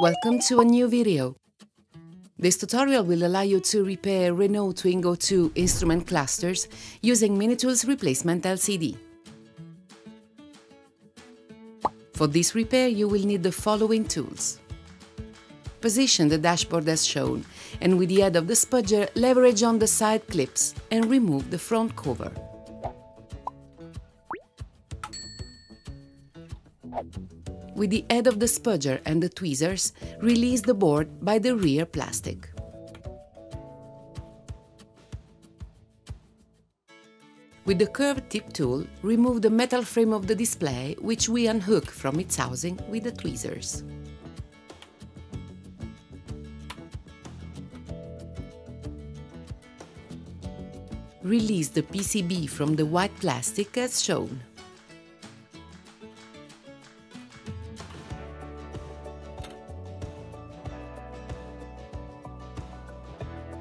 Welcome to a new video. This tutorial will allow you to repair Renault Twingo 2 instrument clusters using Minitools Replacement LCD. For this repair you will need the following tools. Position the dashboard as shown and with the head of the spudger leverage on the side clips and remove the front cover. With the head of the spudger and the tweezers, release the board by the rear plastic. With the curved tip tool, remove the metal frame of the display, which we unhook from its housing with the tweezers. Release the PCB from the white plastic as shown.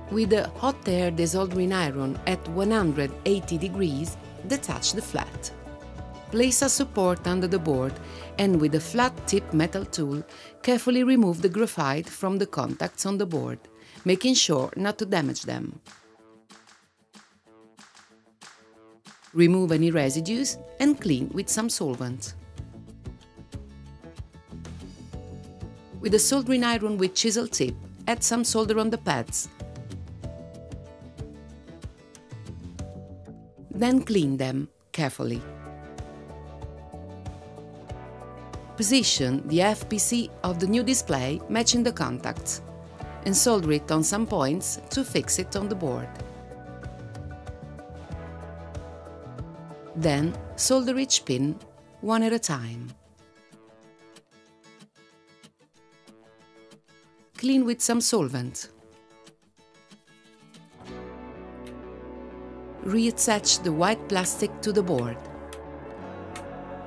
With the hot air desoldering iron at 180 degrees, detach the flat. Place a support under the board and with a flat tip metal tool, carefully remove the graphite from the contacts on the board, making sure not to damage them. Remove any residues and clean with some solvent. With a soldering iron with chisel tip, add some solder on the pads Then clean them carefully. Position the FPC of the new display matching the contacts and solder it on some points to fix it on the board. Then solder each pin one at a time. Clean with some solvent. Reattach the white plastic to the board.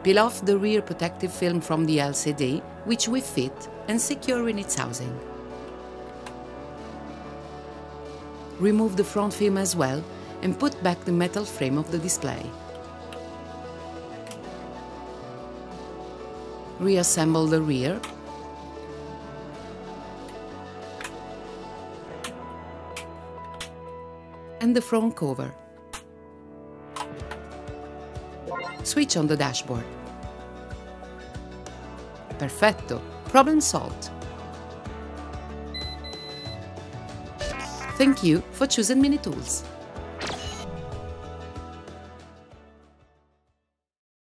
Peel off the rear protective film from the LCD, which we fit and secure in its housing. Remove the front film as well and put back the metal frame of the display. Reassemble the rear and the front cover. Switch on the dashboard. Perfetto, problem solved. Thank you for choosing Minitools.